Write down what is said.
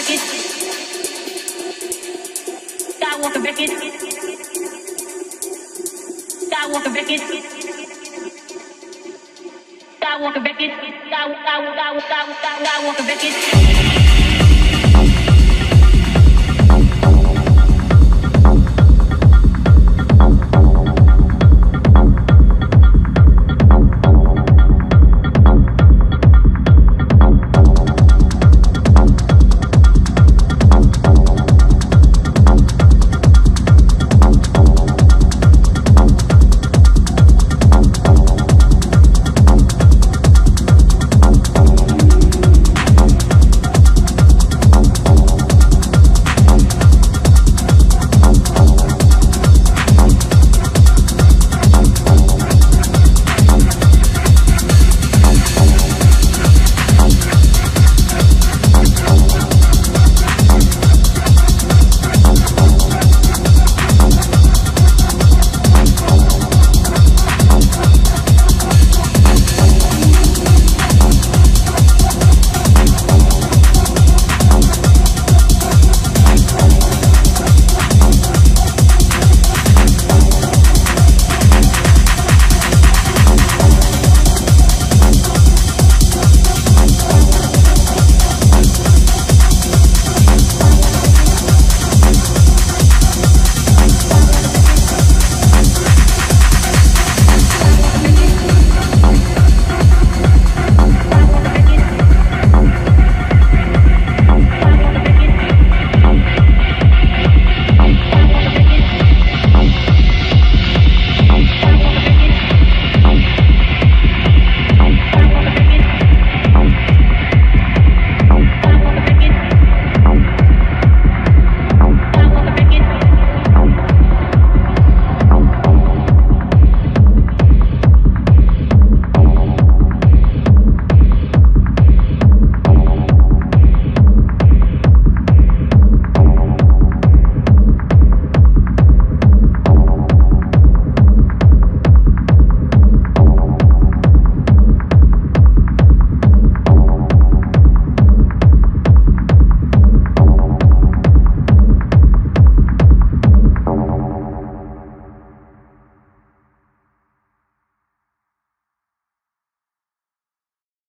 Beckett. Skywalker Beckett. Skywalker Beckett. Skywalker Beckett. Skywalker Beckett. Skywalker Beckett.